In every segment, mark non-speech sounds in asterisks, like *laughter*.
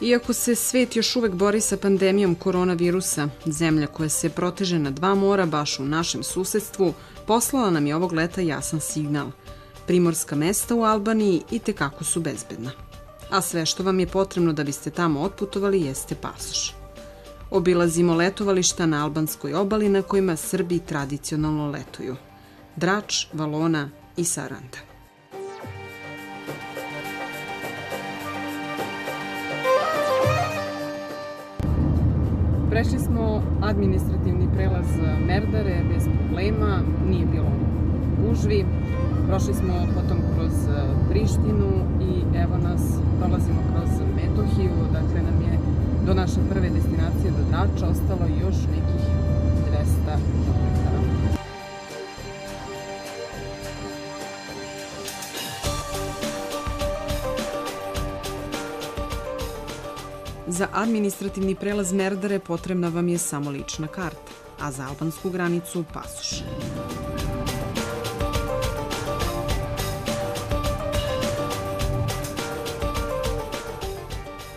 Iako se svet još uvek bori sa pandemijom koronavirusa, zemlja koja se proteže na dva mora baš u našem susedstvu, poslala nam je ovog leta jasan signal. Primorska mesta u Albaniji i tekako su bezbedna. A sve što vam je potrebno da biste tamo otputovali jeste pasoš. Obilazimo letovališta na albanskoj obali na kojima Srbi tradicionalno letuju. Drač, Valona i Saranda. Prešli smo administrativni prelaz Merdare bez problema, nije bilo gužvi. Prošli smo potom kroz Prištinu i evo nas, prolazimo kroz Metohiju, dakle nam je do naše prve destinacije do Drača ostalo još nekih Za administrativni prelaz Merdare potrebna vam je samo lična karta, a za albansku granicu pasoš.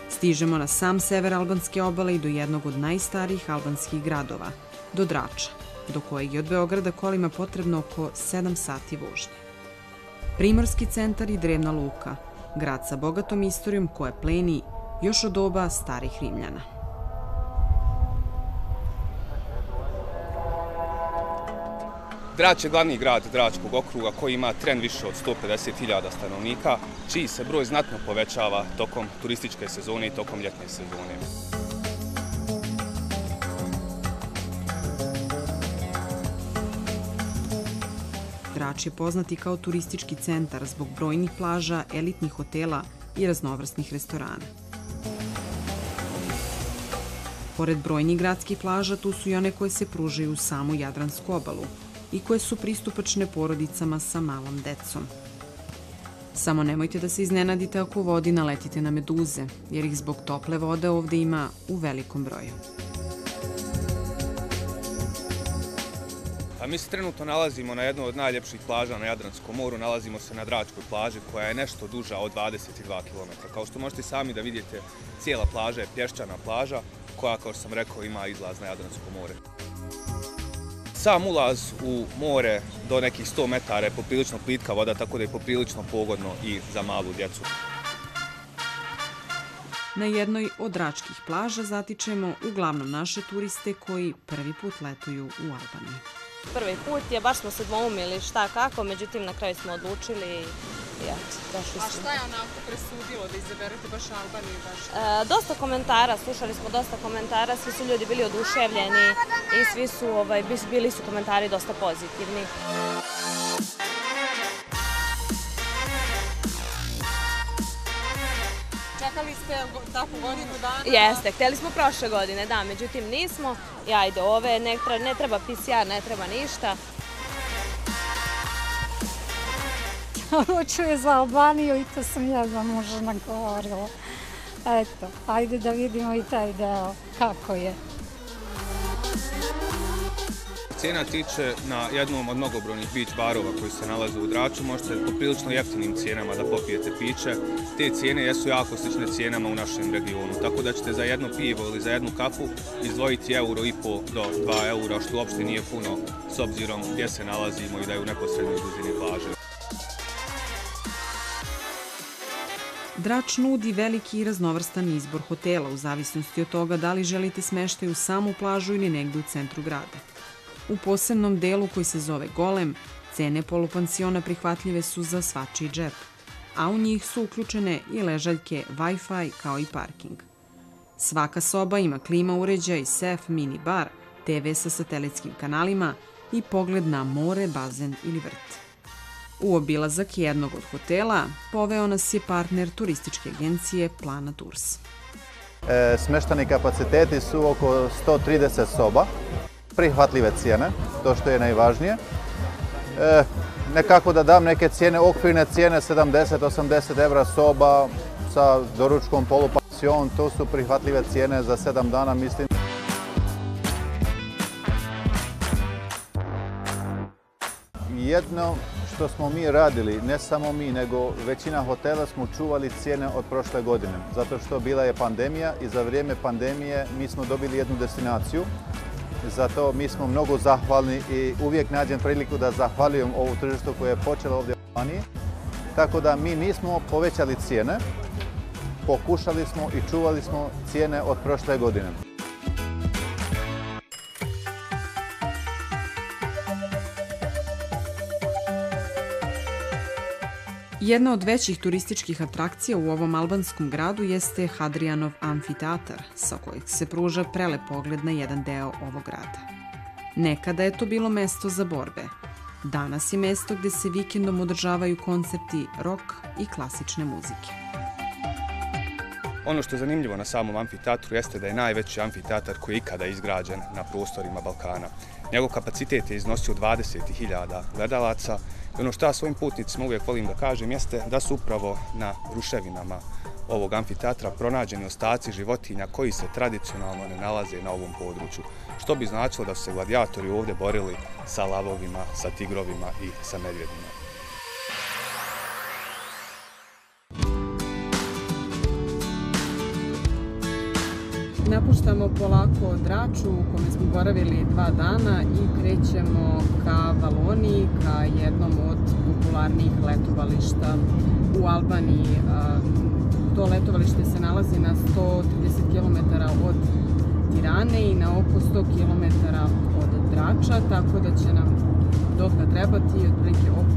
Stižemo na sam sever albanske obale i do jednog od najstarijih albanskih gradova, do Drača, do kojeg je od Beograda kolima potrebno oko 7 sati vožnje. Primorski centar i drevna luka, grad sa bogatom istorijom koja pleni još od doba starih Rimljana. Drač je glavni grad Dračkog okruga koji ima tren više od 150.000 stanovnika, čiji se broj znatno povećava tokom turističke sezone i tokom ljetne sezone. Drač je poznati kao turistički centar zbog brojnih plaža, elitnih hotela i raznovrsnih restorana. Pored brojnih gradskih plaža, tu su i one koje se pružaju u samu Jadransku obalu i koje su pristupačne porodicama sa malom decom. Samo nemojte da se iznenadite ako u vodi naletite na meduze, jer ih zbog tople vode ovde ima u velikom broju. A mi se trenutno nalazimo na jednoj od najljepših plaža na Jadranskom moru, nalazimo se na Dračkoj plaži koja je nešto duža od 22 km. Kao što možete sami da vidite, cijela plaža je pješčana plaža koja, kao što sam rekao, ima izlaz na Jadransko more. Sam ulaz u more do nekih 100 metara je poprilično plitka voda, tako da je poprilično pogodno i za malu djecu. Na jednoj od dračkih plaža zatičemo uglavnom naše turiste koji prvi put letuju u Albaniji. Prvi put je, baš smo se dvoumili šta kako, međutim na kraju smo odlučili eto, došli smo. A šta je onako presudilo da izaberete baš Albaniju? Baš? E, dosta komentara, slušali smo dosta komentara, svi su ljudi bili oduševljeni i svi su, ovaj, bili su komentari dosta pozitivni. Čekali ste takvu godinu dana? Jeste, hteli smo prošle godine, da, međutim nismo. I ajde, ove ne treba PCR, ne treba ništa. *laughs* Odlučuje za Albaniju i to sam jedva možda nagovorila. Eto, ajde da vidimo i taj deo kako je. Cijena tiče na jednom od mnogobrojnih beach barova koji se nalaze u Draču. Možete po prilično jeftinim cijenama da popijete piće. Te cijene jesu jako slične cijenama u našem regionu. Tako da ćete za jedno pivo ili za jednu kafu izdvojiti euro i po do 2 eura, što uopšte nije puno s obzirom gdje se nalazimo i da je u neposrednoj blizini plaže. Drač nudi veliki i raznovrstan izbor hotela u zavisnosti od toga da li želite smeštaj u samu plažu ili negde u centru grada. U posebnom delu koji se zove Golem, cene polupansiona prihvatljive su za svačiji džep, a u njih su uključene i ležaljke, Wi-Fi kao i parking. Svaka soba ima klima uređaj, sef, mini bar, TV sa satelitskim kanalima i pogled na more, bazen ili vrt. U obilazak jednog od hotela poveo nas je partner turističke agencije Plana Tours. E, smeštani kapaciteti su oko 130 soba, prihvatljive cijene, to što je najvažnije. E, nekako da dam neke cijene, okvirne cijene 70-80 evra soba sa doručkom polupansion, to su prihvatljive cijene za 7 dana, mislim. Jedno što smo mi radili, ne samo mi, nego većina hotela smo čuvali cijene od prošle godine. Zato što bila je pandemija i za vrijeme pandemije mi smo dobili jednu destinaciju. Zato mi smo mnogo zahvalni i uvijek nađem priliku da zahvaljujem ovu tržištu koje je počela ovdje u Albaniji. Tako da mi nismo povećali cijene, pokušali smo i čuvali smo cijene od prošle godine. Jedna od većih turističkih atrakcija u ovom albanskom gradu jeste Hadrianov amfiteatar, sa kojeg se pruža prelep pogled na jedan deo ovog grada. Nekada je to bilo mesto za borbe. Danas je mesto gde se vikendom održavaju koncerti rock i klasične muzike. Ono što je zanimljivo na samom amfiteatru jeste da je najveći amfiteatar koji je ikada izgrađen na prostorima Balkana. Njegov kapacitet je iznosio 20.000 gledalaca i ono što ja svojim putnicima uvijek volim da kažem jeste da su upravo na ruševinama ovog amfiteatra pronađeni ostaci životinja koji se tradicionalno ne nalaze na ovom području, što bi značilo da su se gladijatori ovdje borili sa lavovima, sa tigrovima i sa medvjedima. Napuštamo polako Draču u kome smo boravili dva dana i krećemo ka Valoniji, ka jednom od popularnijih letovališta u Albaniji. To letovalište se nalazi na 130 km od Tirane i na oko 100 km od Drača, tako da će nam dok da trebati otprilike oko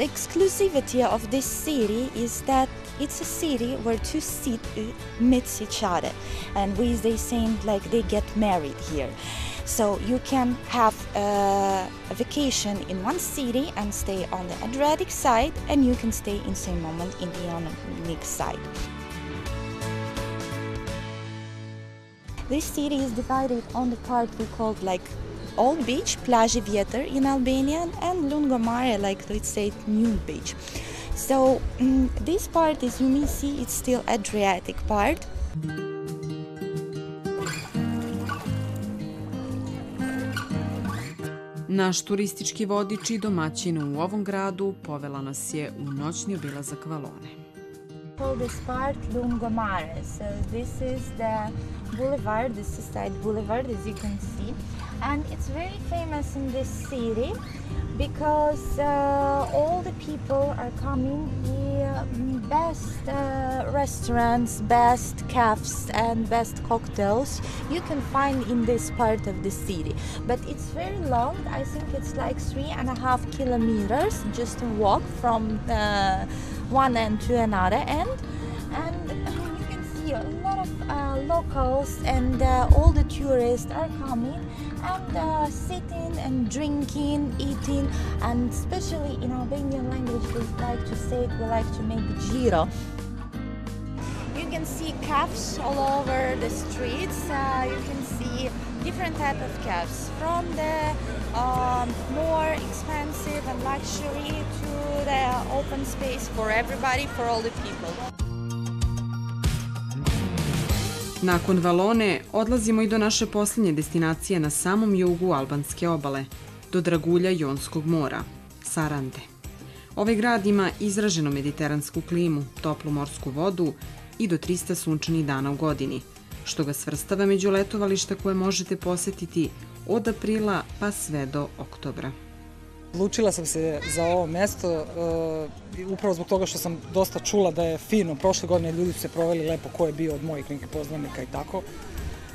The exclusivity of this city is that it's a city where two cities meet each other, and we they seem like they get married here. So you can have a, a vacation in one city and stay on the Adriatic side, and you can stay in same moment in the Ionic side. This city is divided on the part we called like old beach, Plaži Vjetar in Albanian, and Lungomare, like let's say new beach. So um, this part, as you may see, it's still Adriatic part. Naš turistički vodič i domaćin u ovom gradu povela nas je u noćni obilazak Valone. Call this part Lungomare. So this is the boulevard, this is side boulevard, as you can see. And it's very famous in this city because uh, all the people are coming here mm, best uh, restaurants best cafes and best cocktails you can find in this part of the city. But it's very long i think it's like three and a half kilometers just to walk from uh, one end to another end. And you can see a lot of uh, locals and uh, all the tourists are coming and uh, sitting and drinking, eating, and especially in Albanian language, we like to say it, we like to make giro. You can see cafes all over the streets. Uh, you can see different type of cafes, from the um, more expensive and luxury to the open space for everybody, for all the people. Nakon Valone odlazimo i do naše posljednje destinacije na samom jugu albanske obale, do Dragulja Jonskog mora, Sarande. Ovaj grad ima izraženo mediteransku klimu, toplu morsku vodu i do 300 sunčanih dana u godini, što ga svrstava među letovališta koje možete posetiti od aprila pa sve do oktobra. Odlučila sam se za ovo mesto uh, upravo zbog toga što sam dosta čula da je fino. Prošle godine ljudi su se proveli lepo ko je bio od mojih nekih poznanika i tako.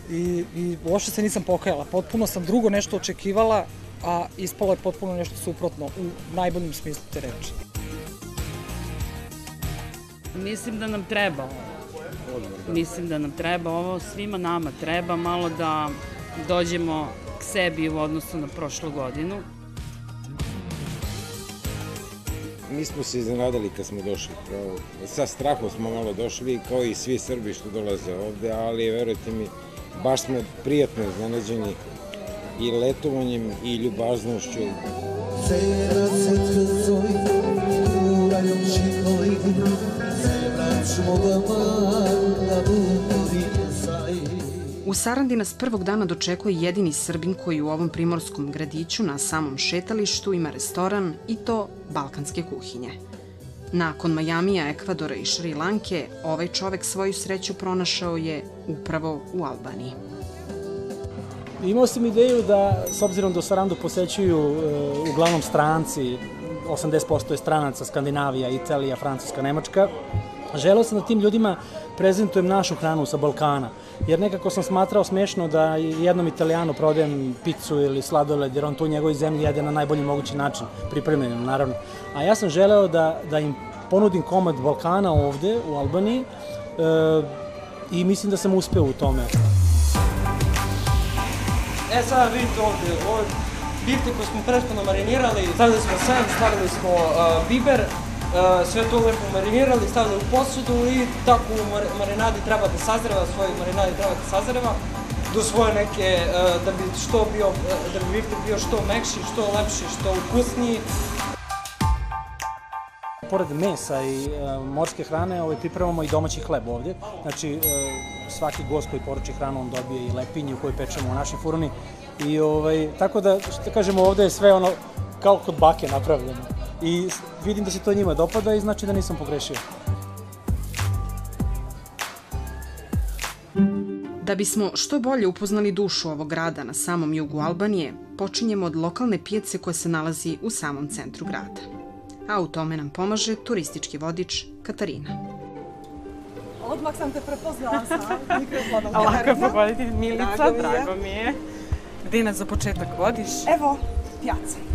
I, i uopšte se nisam pokajala. Potpuno sam drugo nešto očekivala, a ispalo je potpuno nešto suprotno u najboljem smislu te reči. Mislim da nam treba ovo. Mislim da nam treba ovo, svima nama treba malo da dođemo k sebi u odnosu na prošlu godinu. Mi smo se iznenadili kad smo došli. Pravo. Sa strahom smo malo došli, kao i svi Srbi što dolaze ovde, ali verujte mi, baš smo prijatno iznenađeni i letovanjem i ljubaznošću. U Sarandi nas prvog dana dočekuje jedini Srbin koji u ovom primorskom gradiću na samom šetalištu ima restoran i to balkanske kuhinje. Nakon Majamija, Ekvadora i Šri Lanke, ovaj čovek svoju sreću pronašao je upravo u Albaniji. Imao sam ideju da, s obzirom da u Sarandu posećuju e, uglavnom stranci, 80% je stranaca, Skandinavija, Italija, Francuska, Nemačka, želeo sam da tim ljudima prezentujem našu hranu sa Balkana, jer nekako sam smatrao smešno da jednom italijanu prodajem picu ili sladoled, jer on tu u njegovoj zemlji jede na najbolji mogući način, pripremljenim naravno. A ja sam želeo da, da im ponudim komad Balkana ovde u Albaniji e, i mislim da sam uspeo u tome. E sada vidite ovde, ovo bifte koje smo prethodno marinirali, stavili smo sen, stavili smo uh, biber, sve to lepo marinirali, stavili u posudu i tako u mar marinadi treba da sazreva, svoj marinadi treba da sazreva do svoje neke, uh, da bi što bio, uh, da bi bifte bio što mekši, što lepši, što ukusniji. Pored mesa i e, morske hrane ovaj, pripremamo i domaći hleb ovde. Znači, e, svaki gost koji poruči hranu, on dobije i lepinju koju pečemo u našoj furuni. I, ovaj, tako da, što kažemo, ovde je sve ono kao kod bake napravljeno. I vidim da se to njima dopada i znači da nisam pogrešio. Da bismo što bolje upoznali dušu ovog grada na samom jugu Albanije, počinjemo od lokalne pijace koja se nalazi u samom centru grada. A u tome nam pomaže turistički vodič Katarina. Odmah sam te prepoznala sa *laughs* mikrofonom. Lako je pogoditi, Milica, Drago mi je. drago mi je. Gde nas za početak vodiš? Evo, pijaca.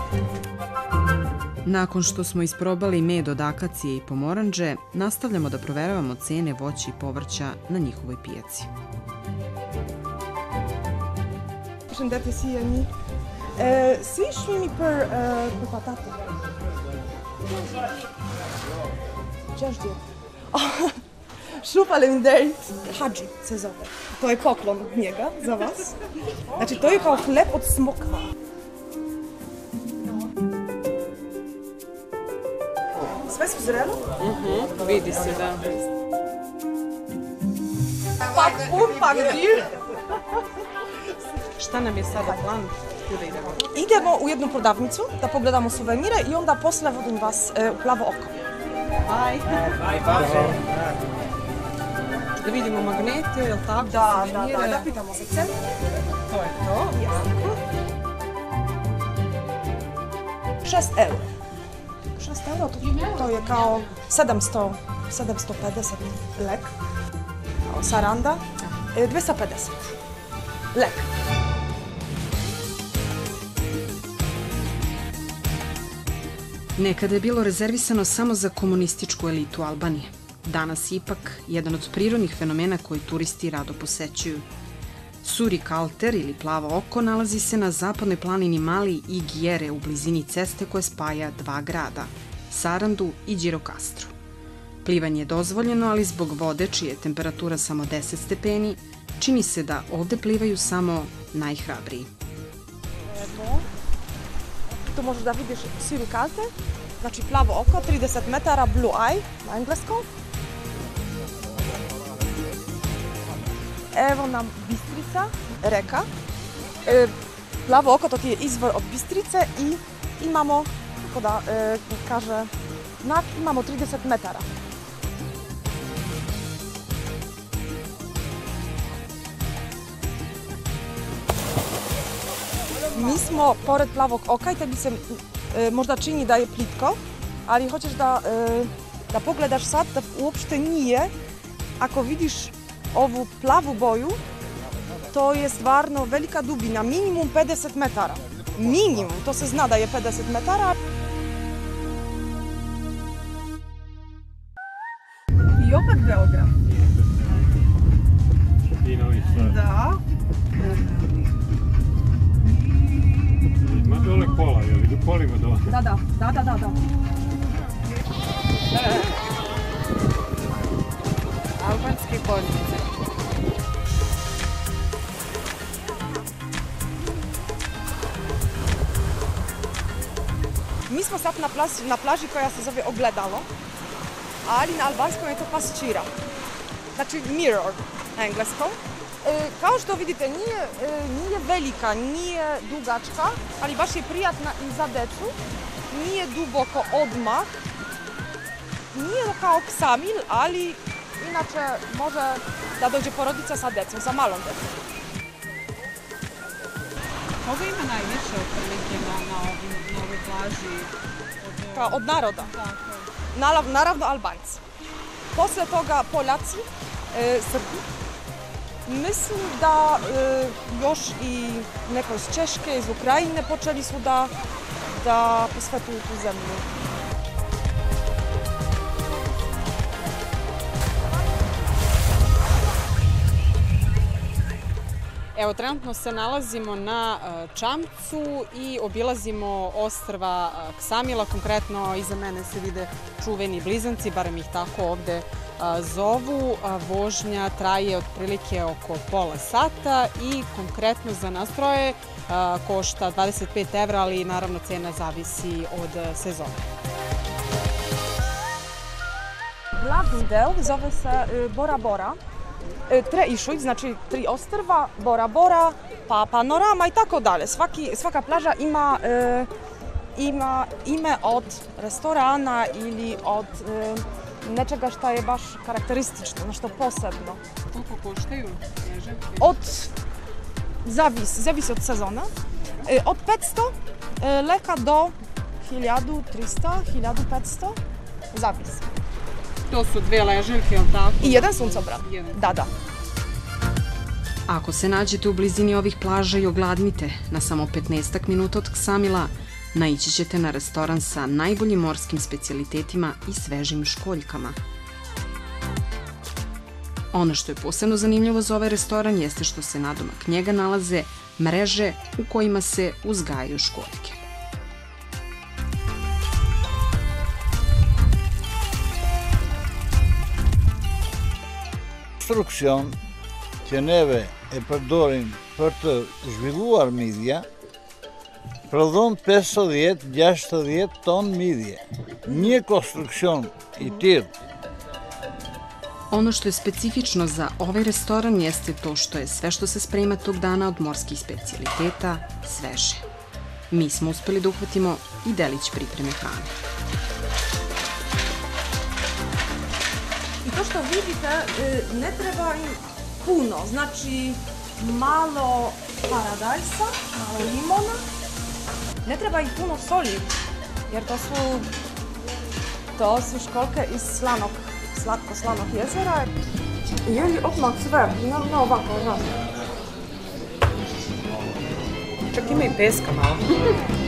Nakon što smo isprobali med od akacije i pomoranđe, nastavljamo da proveravamo cene voća i povrća na njihovoj pijaci. Përshëndetje si jeni? E, si shmimi për, e, për patate? 60. Shumë faleminderit. Hadži se zove. To je poklon njega za vas. Znači, to je kao hleb od smokva. Zrelo? Mhm, vidi se da. Pak pun, pak dir. Šta nam je sada plan? Kuda idemo? Idemo u jednu prodavnicu da pogledamo suvenire i onda posle vodim vas e, u plavo oko. Aj. Aj, Da vidimo magnete, je li tako? Da, da, suvenire? da, da pitamo se cenu. To je to. Jasno. 6 eura. 6 eura, to, to je kao 700, 750 lek. Kao saranda. E, 250 lek. Nekada je bilo rezervisano samo za komunističku elitu Albanije. Danas je ipak jedan od prirodnih fenomena koji turisti rado posećuju. Suri Kalter ili Plavo oko nalazi se na zapadnoj planini Mali i Gjere u blizini ceste koja spaja dva grada, Sarandu i Đirokastru. Plivanje je dozvoljeno, ali zbog vode, čija je temperatura samo 10 stepeni, čini se da ovde plivaju samo najhrabriji. Evo. Tu možeš da vidiš siru kalte, znači plavo oko, 30 metara, blue eye na engleskom. Evo nam Bistrica, reka. E, plavo oko to je izvor od Bistrice i imamo, kako da e, kaže, znak imamo 30 metara. Mi smo pored plavog oka i tebi se e, možda čini da je plitko, ali hoćeš da, e, da pogledaš sad da uopšte nije. Ako vidiš ovu plavu boju, to je stvarno velika Dubina, minimum 50 metara. Minimum, to se zna da je 50 metara. I opet Beograd. I Novi Da. Ima dole pola, je li? Do dole. Da, da, da, da, da. da. E, Albanski kozice. Mi smo na plaži, na plaži koja se zove Ogledalo, na albanskom je to pasčira. Znači mirror na engleskom. Kao što vidite, nije, nije velika, nije dugačka, ali baš je prijatna i za decu. Nije duboko odmah. Nije kao ksamil, ali inače može da dođe porodica sa decom, sa malom decom. Koga ima najviše otprilike na, na, ovim, na ovoj plaži? Od, Kao od naroda. Tako. Nalav, naravno Albanci. Posle toga Poljaci, e, Srbi. Mislim da e, još i neko iz Češke, iz Ukrajine počeli su da, da posvetuju tu zemlju. Evo, trenutno se nalazimo na e, Čamcu i obilazimo ostrva e, Ksamila. Konkretno, iza mene se vide čuveni blizanci, barem ih tako ovde e, zovu. Vožnja traje otprilike oko pola sata i konkretno za nastroje košta 25 evra, ali naravno cena zavisi od sezone. Del zove se Bora Bora. E, Tre išuj, znači tri ostrva, Bora Bora, pa panorama i tako dalje. Svaki, svaka plaža ima, e, ima ime od restorana ili od e, nečega što je baš karakteristično, nešto posebno. Koliko koštaju ležaljke? Od, zavisi, zavisi od sezona, e, od 500 e, leka do 1300, 1500, zavisi. To su dve ležaljke, jel tako? I jedan suncobran. Jedan. Da, da. Ako se nađete u blizini ovih plaža i ogladnite na samo 15 minuta od Ksamila, naići ćete na restoran sa najboljim morskim specijalitetima i svežim školjkama. Ono što je posebno zanimljivo za ovaj restoran jeste što se nadomak njega nalaze mreže u kojima se uzgajaju školjke. Instruksion që neve e përdorim për të zhvilluar midhja, prodhon 50-60 ton midhje. Një konstruksion i tillë Оно што е специфично за овој ресторан јесте тоа што е све што се спрема тог дана од морски специјалитета, свеже. Ми сме успели да ухватимо и делич припреме храна. И тоа што видите, не треба им puno, znači malo paradajsa, malo limona, ne treba i puno soli, jer to su, to su školke iz slanog, slatko-slanog jezera. I oni odmah sve, ne ovako, znaš. Čak ima i peska malo. *laughs*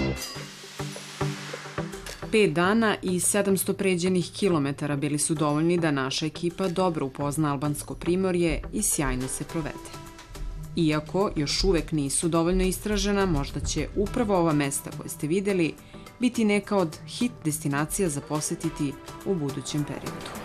Pet dana i 700 pređenih kilometara bili su dovoljni da naša ekipa dobro upozna albansko primorje i sjajno se provede. Iako još uvek nisu dovoljno istražena, možda će upravo ova mesta koje ste videli biti neka od hit destinacija za posetiti u budućem periodu.